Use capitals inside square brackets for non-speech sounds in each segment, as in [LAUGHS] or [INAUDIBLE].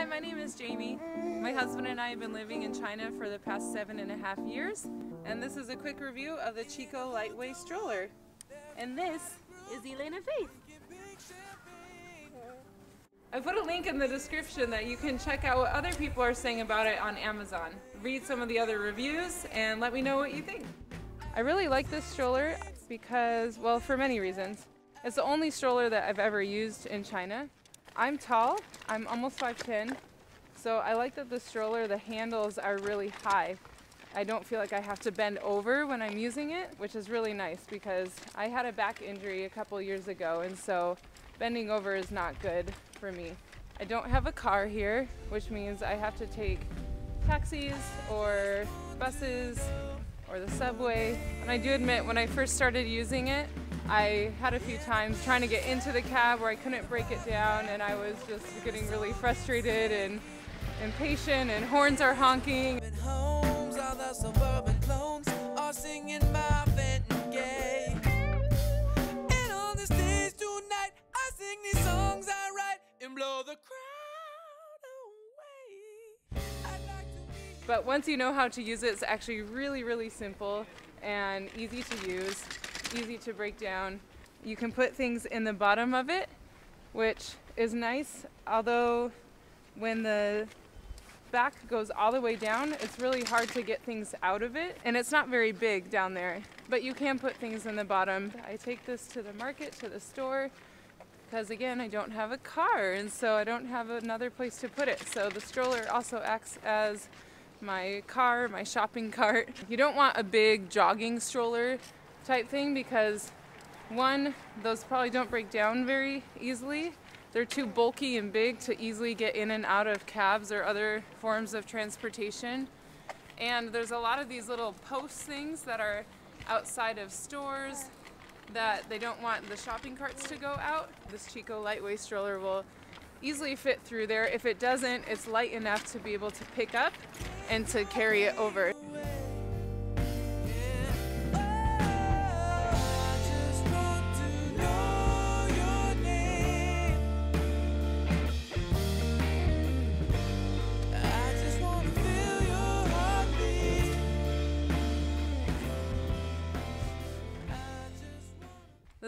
Hi, my name is Jamie. My husband and I have been living in China for the past seven and a half years, and this is a quick review of the Chicco Liteway Stroller. And this is Elena Faith. I put a link in the description that you can check out what other people are saying about it on Amazon. Read some of the other reviews and let me know what you think. I really like this stroller because, well, for many reasons. It's the only stroller that I've ever used in China. I'm tall, I'm almost 5'10", so I like that the stroller, the handles are really high. I don't feel like I have to bend over when I'm using it, which is really nice because I had a back injury a couple years ago and so bending over is not good for me. I don't have a car here, which means I have to take taxis or buses or the subway. And I do admit, when I first started using it, I had a few times trying to get into the cab where I couldn't break it down and I was just getting really frustrated and impatient and horns are honking. But once you know how to use it, it's actually really, really simple and easy to use, easy to break down. You can put things in the bottom of it, which is nice, although when the back goes all the way down, it's really hard to get things out of it, and it's not very big down there, but you can put things in the bottom. I take this to the market, to the store, because again, I don't have a car, and so I don't have another place to put it. So the stroller also acts as my car, my shopping [LAUGHS] cart. You don't want a big jogging stroller type thing because one, those probably don't break down very easily. They're too bulky and big to easily get in and out of cabs or other forms of transportation. And there's a lot of these little post things that are outside of stores that they don't want the shopping carts to go out. This Chicco lightweight stroller will easily fit through there. If it doesn't, it's light enough to be able to pick up and to carry it over.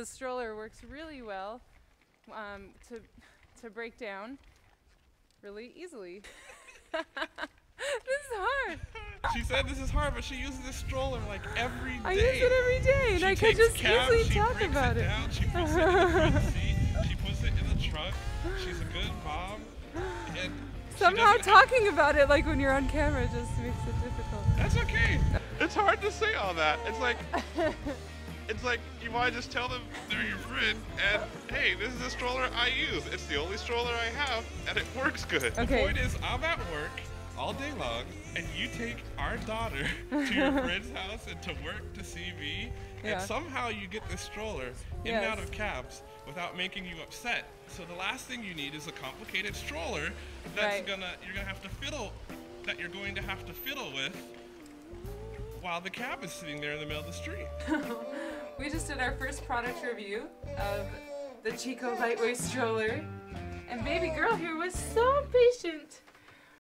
The stroller works really well um, to, to break down really easily. [LAUGHS] This is hard. She said this is hard, but she uses this stroller like every day. I use it every day, and she I could just cabs, easily talk about it. Down, she puts it in the [LAUGHS] seat. She puts it in the trunk. She's a good mom. And Somehow talking about it, like when you're on camera, just makes it difficult. That's okay. It's hard to say all that. It's like. [LAUGHS] It's like you want to just tell them they're your friend, and hey, this is a stroller I use. It's the only stroller I have, and it works good. Okay. The point is, I'm at work all day long, and you take our daughter [LAUGHS] to your [LAUGHS] friend's house and to work to see me, yeah. and somehow you get this stroller in yes. and out of cabs without making you upset. So the last thing you need is a complicated stroller that's right. gonna you're gonna have to fiddle that you're going to have to fiddle with while the cab is sitting there in the middle of the street. [LAUGHS] we just did our first product review of the Chicco Liteway stroller. And baby girl here was so patient.